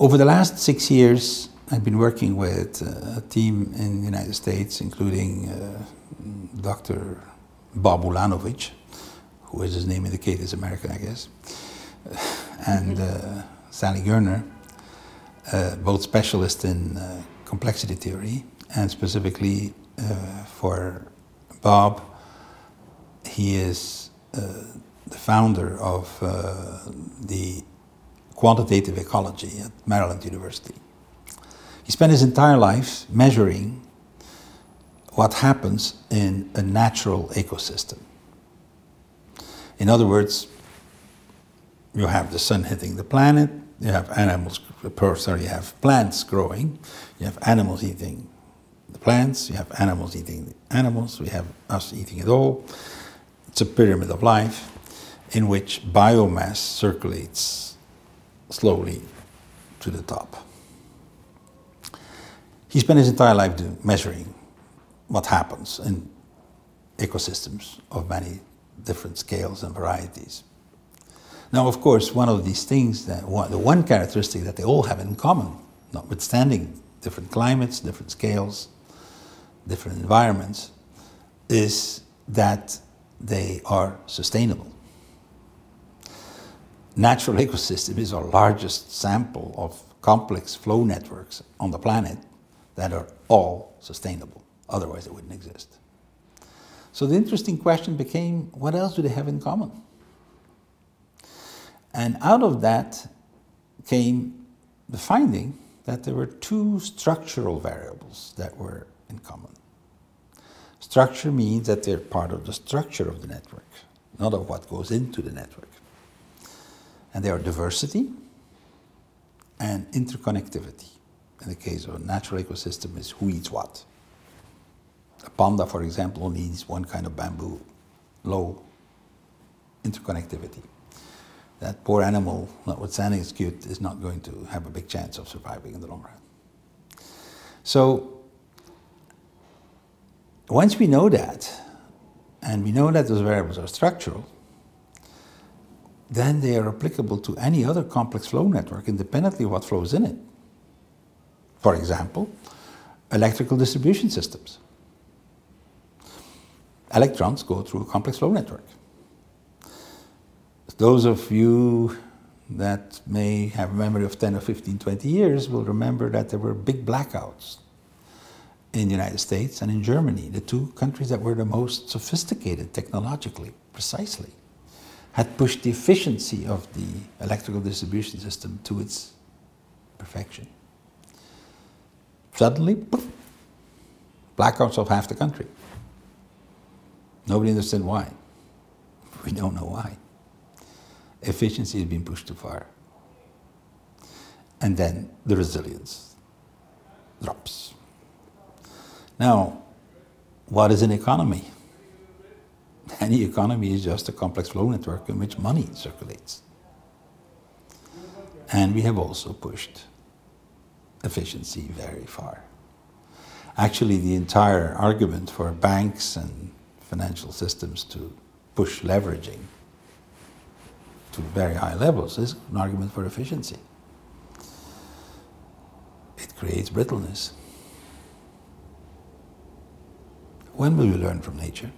over the last six years, I've been working with uh, a team in the United States, including uh, Dr. Bob Ulanowicz, who, as his name indicates, is American, I guess, and uh, Sally Goerner, uh, both specialists in uh, complexity theory, and specifically uh, for Bob, he is the founder of the quantitative ecology at Maryland University. He spent his entire life measuring what happens in a natural ecosystem. In other words, you have the sun hitting the planet, you have animals, sorry, you have plants growing, you have animals eating the plants, you have animals eating the animals, we have us eating it all. It's a pyramid of life in which biomass circulates slowly to the top. He spent his entire life measuring what happens in ecosystems of many different scales and varieties. Now, of course, one of these things, that one, the one characteristic that they all have in common, notwithstanding different climates, different scales, different environments, is that they are sustainable. Natural ecosystem is our largest sample of complex flow networks on the planet that are all sustainable. Otherwise, it wouldn't exist. So the interesting question became, what else do they have in common? And out of that came the finding that there were two structural variables that were in common. Structure means that they're part of the structure of the network, not of what goes into the network. And they are diversity and interconnectivity. In the case of a natural ecosystem is who eats what. A panda, for example, only eats one kind of bamboo, low interconnectivity that poor animal, notwithstanding it's cute, is not going to have a big chance of surviving in the long run. So once we know that, and we know that those variables are structural, then they are applicable to any other complex flow network independently of what flows in it. For example, electrical distribution systems. Electrons go through a complex flow network. Those of you that may have a memory of 10 or 15, 20 years will remember that there were big blackouts in the United States and in Germany, the two countries that were the most sophisticated technologically, precisely, had pushed the efficiency of the electrical distribution system to its perfection. Suddenly, poof, blackouts of half the country. Nobody understood why. We don't know why efficiency has been pushed too far. And then the resilience drops. Now, what is an economy? Any economy is just a complex flow network in which money circulates. And we have also pushed efficiency very far. Actually, the entire argument for banks and financial systems to push leveraging to very high levels is an argument for efficiency. It creates brittleness. When will we learn from nature?